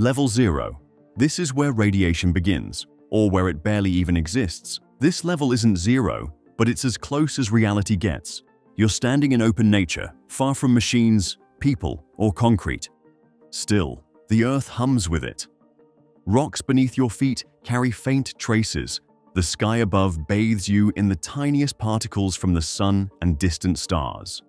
Level 0. This is where radiation begins, or where it barely even exists. This level isn't zero, but it's as close as reality gets. You're standing in open nature, far from machines, people, or concrete. Still, the earth hums with it. Rocks beneath your feet carry faint traces. The sky above bathes you in the tiniest particles from the sun and distant stars.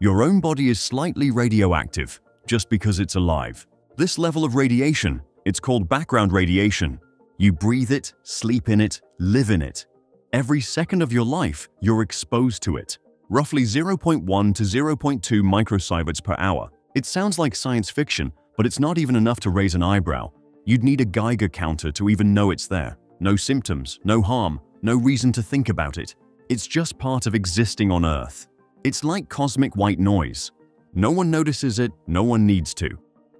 Your own body is slightly radioactive, just because it's alive. This level of radiation, it's called background radiation. You breathe it, sleep in it, live in it. Every second of your life, you're exposed to it roughly 0.1 to 0.2 microsieverts per hour. It sounds like science fiction, but it's not even enough to raise an eyebrow. You'd need a Geiger counter to even know it's there. No symptoms, no harm, no reason to think about it. It's just part of existing on Earth. It's like cosmic white noise. No one notices it, no one needs to.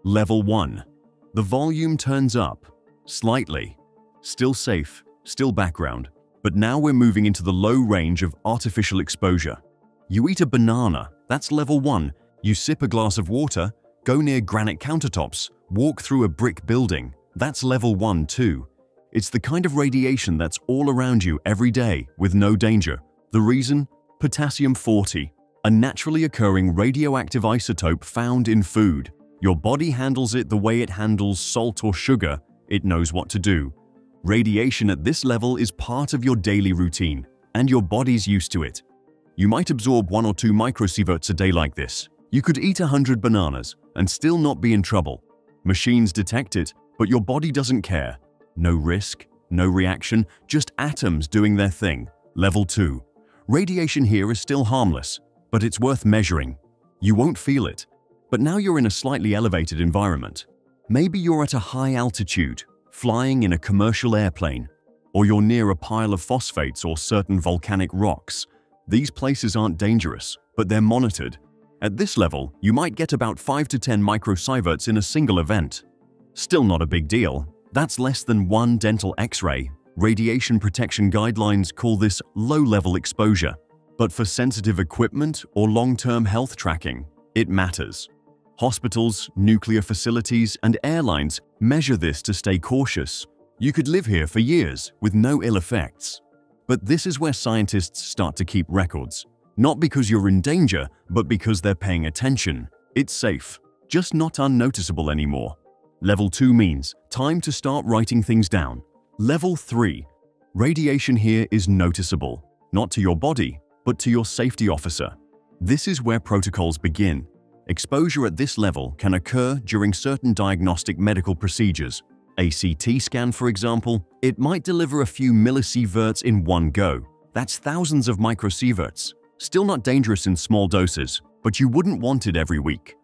Level 1. The volume turns up. Slightly. Still safe, still background. But now we're moving into the low range of artificial exposure. You eat a banana, that's level 1. You sip a glass of water, go near granite countertops, walk through a brick building, that's level 1 too. It's the kind of radiation that's all around you every day with no danger. The reason? Potassium-40, a naturally occurring radioactive isotope found in food. Your body handles it the way it handles salt or sugar, it knows what to do. Radiation at this level is part of your daily routine, and your body's used to it. You might absorb one or two microsieverts a day like this. You could eat 100 bananas and still not be in trouble. Machines detect it, but your body doesn't care. No risk, no reaction, just atoms doing their thing. Level 2. Radiation here is still harmless, but it's worth measuring. You won't feel it. But now you're in a slightly elevated environment. Maybe you're at a high altitude, flying in a commercial airplane, or you're near a pile of phosphates or certain volcanic rocks. These places aren't dangerous, but they're monitored. At this level, you might get about 5 to 10 microsieverts in a single event. Still not a big deal. That's less than one dental x-ray. Radiation protection guidelines call this low-level exposure. But for sensitive equipment or long-term health tracking, it matters. Hospitals, nuclear facilities, and airlines measure this to stay cautious. You could live here for years with no ill effects. But this is where scientists start to keep records. Not because you're in danger, but because they're paying attention. It's safe, just not unnoticeable anymore. Level 2 means time to start writing things down. Level 3. Radiation here is noticeable, not to your body, but to your safety officer. This is where protocols begin. Exposure at this level can occur during certain diagnostic medical procedures, a CT scan, for example, it might deliver a few millisieverts in one go. That's thousands of microsieverts. Still not dangerous in small doses, but you wouldn't want it every week.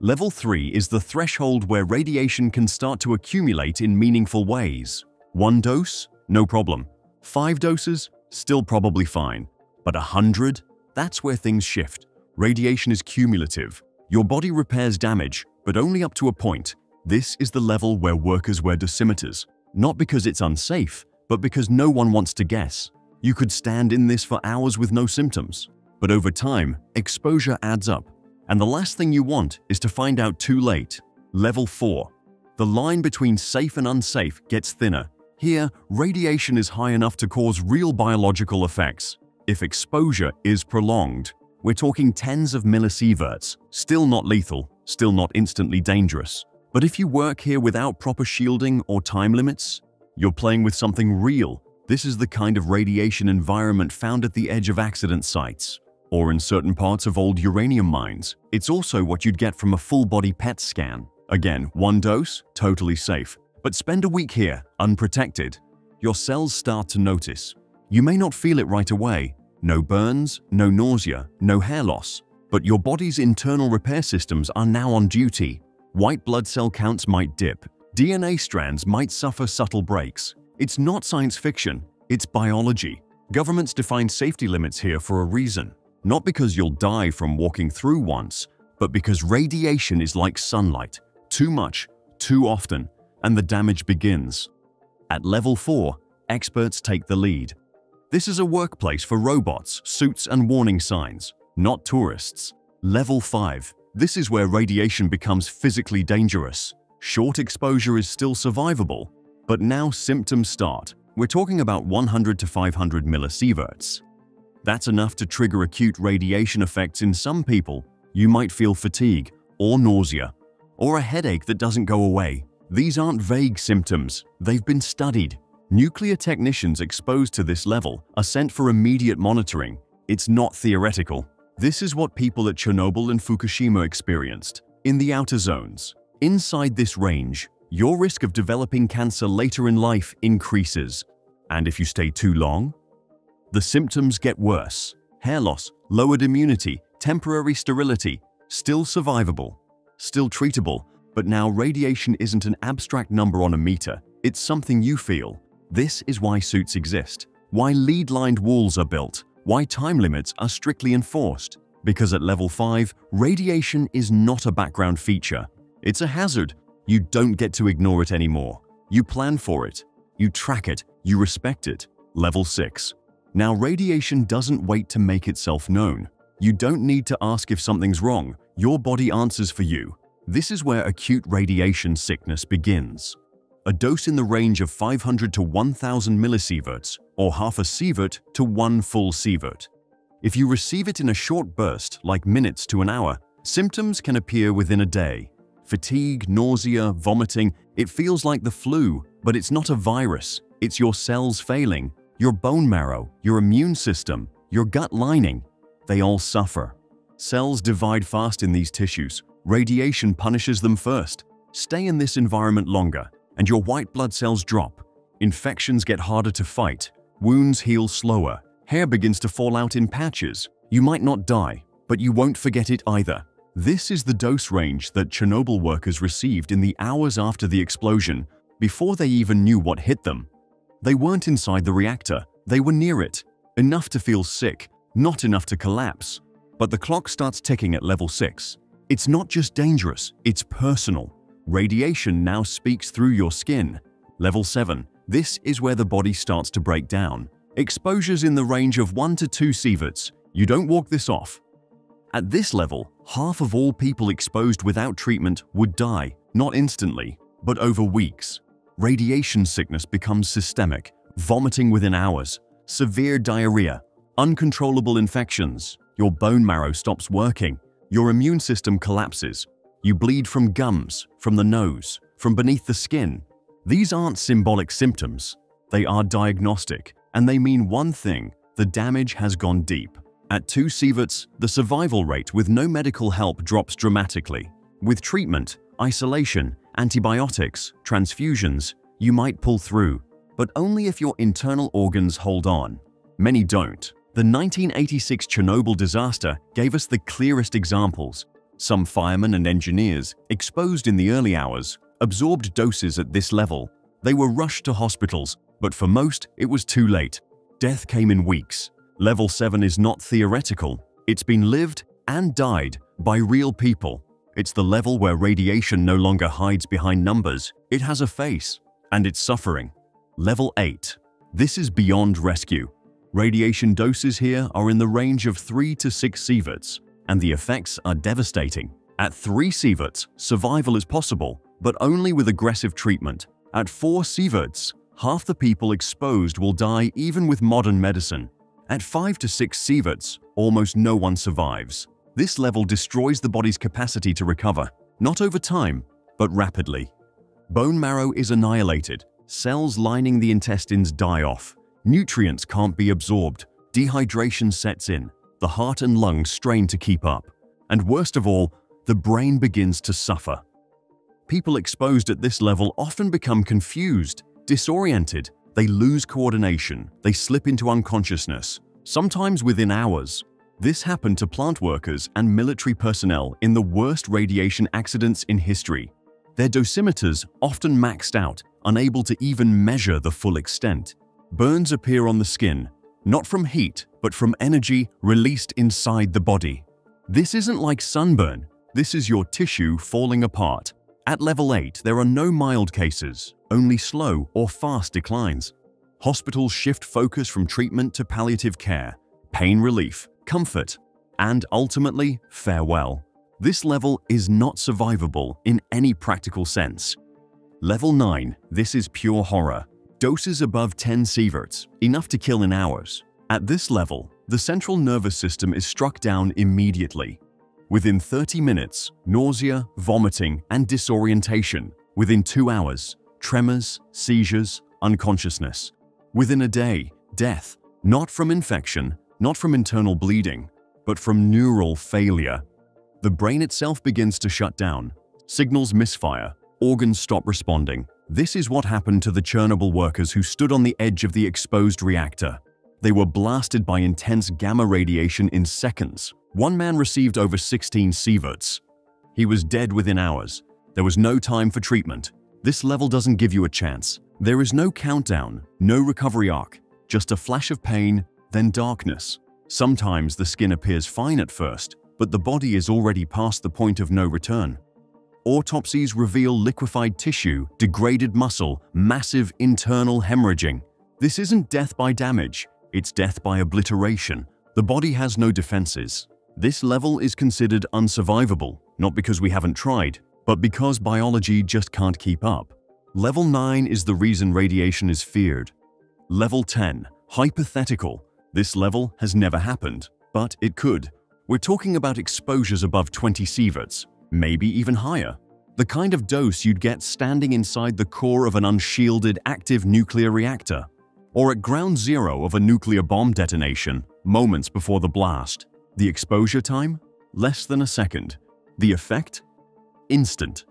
Level 3 is the threshold where radiation can start to accumulate in meaningful ways. One dose? No problem. Five doses? Still probably fine. But a hundred? That's where things shift. Radiation is cumulative. Your body repairs damage, but only up to a point, this is the level where workers wear dosimeters, not because it's unsafe, but because no one wants to guess. You could stand in this for hours with no symptoms. But over time, exposure adds up, and the last thing you want is to find out too late. Level 4. The line between safe and unsafe gets thinner. Here, radiation is high enough to cause real biological effects. If exposure is prolonged, we're talking tens of millisieverts, still not lethal, still not instantly dangerous. But if you work here without proper shielding or time limits, you're playing with something real. This is the kind of radiation environment found at the edge of accident sites or in certain parts of old uranium mines. It's also what you'd get from a full-body PET scan. Again, one dose, totally safe. But spend a week here, unprotected. Your cells start to notice. You may not feel it right away. No burns, no nausea, no hair loss. But your body's internal repair systems are now on duty White blood cell counts might dip. DNA strands might suffer subtle breaks. It's not science fiction, it's biology. Governments define safety limits here for a reason. Not because you'll die from walking through once, but because radiation is like sunlight. Too much, too often, and the damage begins. At level 4, experts take the lead. This is a workplace for robots, suits and warning signs, not tourists. Level 5, this is where radiation becomes physically dangerous. Short exposure is still survivable, but now symptoms start. We're talking about 100 to 500 millisieverts. That's enough to trigger acute radiation effects in some people. You might feel fatigue or nausea or a headache that doesn't go away. These aren't vague symptoms. They've been studied. Nuclear technicians exposed to this level are sent for immediate monitoring. It's not theoretical. This is what people at Chernobyl and Fukushima experienced. In the outer zones, inside this range, your risk of developing cancer later in life increases. And if you stay too long, the symptoms get worse. Hair loss, lowered immunity, temporary sterility, still survivable, still treatable, but now radiation isn't an abstract number on a meter, it's something you feel. This is why suits exist, why lead-lined walls are built, why time limits are strictly enforced. Because at level 5, radiation is not a background feature. It's a hazard. You don't get to ignore it anymore. You plan for it. You track it. You respect it. Level 6. Now radiation doesn't wait to make itself known. You don't need to ask if something's wrong. Your body answers for you. This is where acute radiation sickness begins. A dose in the range of 500 to 1000 millisieverts, or half a sievert to one full sievert. If you receive it in a short burst, like minutes to an hour, symptoms can appear within a day. Fatigue, nausea, vomiting, it feels like the flu, but it's not a virus. It's your cells failing, your bone marrow, your immune system, your gut lining. They all suffer. Cells divide fast in these tissues. Radiation punishes them first. Stay in this environment longer, and your white blood cells drop. Infections get harder to fight. Wounds heal slower. Hair begins to fall out in patches. You might not die, but you won't forget it either. This is the dose range that Chernobyl workers received in the hours after the explosion, before they even knew what hit them. They weren't inside the reactor, they were near it. Enough to feel sick, not enough to collapse. But the clock starts ticking at level 6. It's not just dangerous, it's personal. Radiation now speaks through your skin. Level 7. This is where the body starts to break down. Exposures in the range of 1 to 2 sieverts. You don't walk this off. At this level, half of all people exposed without treatment would die, not instantly, but over weeks. Radiation sickness becomes systemic, vomiting within hours, severe diarrhea, uncontrollable infections, your bone marrow stops working, your immune system collapses, you bleed from gums, from the nose, from beneath the skin. These aren't symbolic symptoms, they are diagnostic, and they mean one thing, the damage has gone deep. At 2 sieverts, the survival rate with no medical help drops dramatically. With treatment, isolation, antibiotics, transfusions, you might pull through, but only if your internal organs hold on. Many don't. The 1986 Chernobyl disaster gave us the clearest examples. Some firemen and engineers, exposed in the early hours, absorbed doses at this level. They were rushed to hospitals, but for most, it was too late. Death came in weeks. Level 7 is not theoretical. It's been lived and died by real people. It's the level where radiation no longer hides behind numbers. It has a face, and it's suffering. Level 8. This is beyond rescue. Radiation doses here are in the range of 3 to 6 sieverts, and the effects are devastating. At 3 sieverts, survival is possible, but only with aggressive treatment. At 4 sieverts, half the people exposed will die even with modern medicine. At 5 to 6 sieverts, almost no one survives. This level destroys the body's capacity to recover, not over time, but rapidly. Bone marrow is annihilated, cells lining the intestines die off, nutrients can't be absorbed, dehydration sets in, the heart and lungs strain to keep up, and worst of all, the brain begins to suffer. People exposed at this level often become confused, disoriented, they lose coordination, they slip into unconsciousness, sometimes within hours, this happened to plant workers and military personnel in the worst radiation accidents in history. Their dosimeters often maxed out, unable to even measure the full extent. Burns appear on the skin, not from heat, but from energy released inside the body. This isn't like sunburn, this is your tissue falling apart. At level 8, there are no mild cases, only slow or fast declines. Hospitals shift focus from treatment to palliative care, pain relief, comfort, and ultimately, farewell. This level is not survivable in any practical sense. Level 9. This is pure horror. Doses above 10 sieverts, enough to kill in hours. At this level, the central nervous system is struck down immediately. Within 30 minutes, nausea, vomiting, and disorientation. Within two hours, tremors, seizures, unconsciousness. Within a day, death, not from infection, not from internal bleeding, but from neural failure. The brain itself begins to shut down, signals misfire, organs stop responding. This is what happened to the Chernobyl workers who stood on the edge of the exposed reactor. They were blasted by intense gamma radiation in seconds. One man received over 16 sieverts. He was dead within hours. There was no time for treatment. This level doesn't give you a chance. There is no countdown, no recovery arc, just a flash of pain, then darkness. Sometimes the skin appears fine at first, but the body is already past the point of no return. Autopsies reveal liquefied tissue, degraded muscle, massive internal hemorrhaging. This isn't death by damage, it's death by obliteration. The body has no defenses. This level is considered unsurvivable, not because we haven't tried, but because biology just can't keep up. Level 9 is the reason radiation is feared. Level 10, hypothetical. This level has never happened, but it could. We're talking about exposures above 20 sieverts, maybe even higher. The kind of dose you'd get standing inside the core of an unshielded active nuclear reactor, or at ground zero of a nuclear bomb detonation, moments before the blast. The exposure time? Less than a second. The effect? Instant.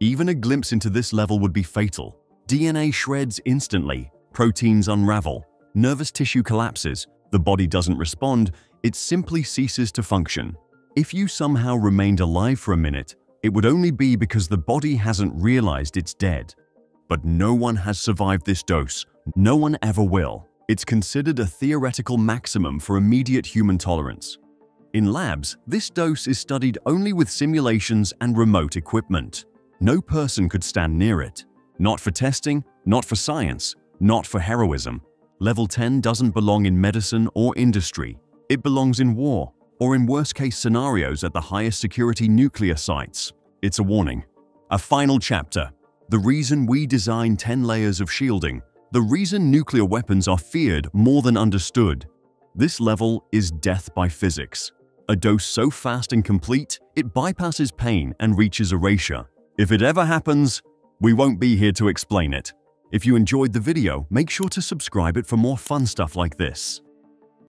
Even a glimpse into this level would be fatal. DNA shreds instantly, proteins unravel, nervous tissue collapses, the body doesn't respond, it simply ceases to function. If you somehow remained alive for a minute, it would only be because the body hasn't realized it's dead. But no one has survived this dose. No one ever will. It's considered a theoretical maximum for immediate human tolerance. In labs, this dose is studied only with simulations and remote equipment. No person could stand near it. Not for testing, not for science, not for heroism. Level 10 doesn't belong in medicine or industry. It belongs in war or in worst-case scenarios at the highest security nuclear sites. It's a warning. A final chapter. The reason we design 10 layers of shielding. The reason nuclear weapons are feared more than understood. This level is death by physics. A dose so fast and complete, it bypasses pain and reaches erasure. If it ever happens, we won't be here to explain it. If you enjoyed the video, make sure to subscribe it for more fun stuff like this.